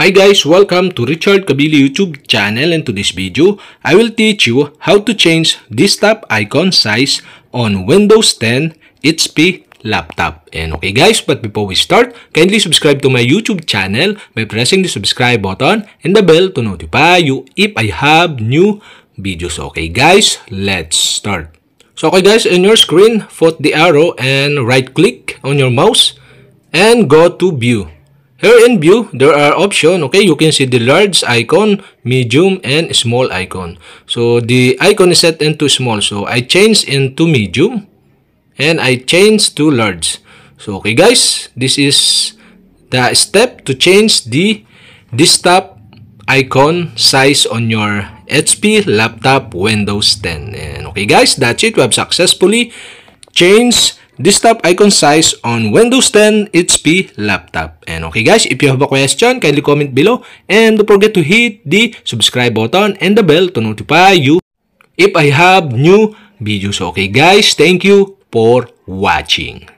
Hi guys, welcome to Richard Kabili YouTube channel and to this video, I will teach you how to change desktop icon size on Windows 10 HP laptop. And okay guys, but before we start, kindly subscribe to my YouTube channel by pressing the subscribe button and the bell to notify you if I have new videos. Okay guys, let's start. So okay guys, on your screen, put the arrow and right click on your mouse and go to view. Here in view, there are options. Okay, you can see the large icon, medium, and small icon. So the icon is set into small. So I change into medium and I change to large. So okay guys, this is the step to change the desktop icon size on your HP laptop Windows 10. And okay guys, that's it. We have successfully changed desktop icon size on Windows 10 HP laptop. And okay guys, if you have a question, kindly comment below. And don't forget to hit the subscribe button and the bell to notify you if I have new videos. Okay guys, thank you for watching.